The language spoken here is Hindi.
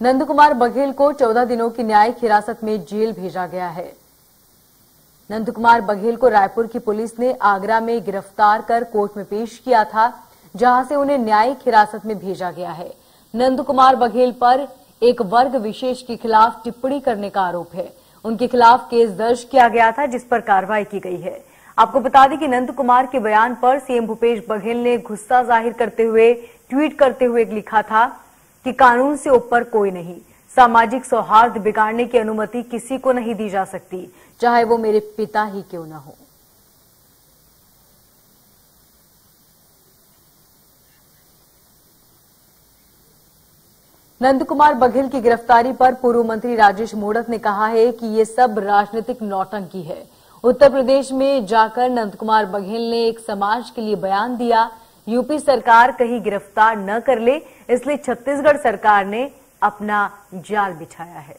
नंद कुमार बघेल को 14 दिनों की न्यायिक हिरासत में जेल भेजा गया है। नंद कुमार बघेल को रायपुर की पुलिस ने आगरा में गिरफ़्तार कर कोर्ट में पेश किया था, जहाँ से उन्हें न्यायिक हिरासत में भेजा गया है। नंद कुमार बघेल पर एक वर्ग विशेष के खिलाफ टिप्पणी करने का आरोप है। उनके खिलाफ केस दर्ज किया गया था, जिस पर कार्रवाई की गई है। आपको बता दें कि नंद कुमार के बयान पर सीएम भूपेश बघेल ने गुस्सा ज़ाहिर करते हुए, ट्वीट करते हुए लिखा था कि कानून से ऊपर कोई नहीं। सामाजिक सौहार्द बिगाड़ने की अनुमति किसी को नहीं दी जा सकती, चाहे वो मेरे पिता ही क्यों न हो। नंद कुमार बघेल की गिरफ्तारी पर पूर्व मंत्री राजेश मोड़त ने कहा है कि ये सब राजनीतिक नौटंकी है। उत्तर प्रदेश में जाकर नंद कुमार बघेल ने एक समाज के लिए बयान दिया यूपी सरकार कहीं गिरफ़्तार न कर ले, इसलिए छत्तीसगढ़ सरकार ने अपना जाल बिछाया है।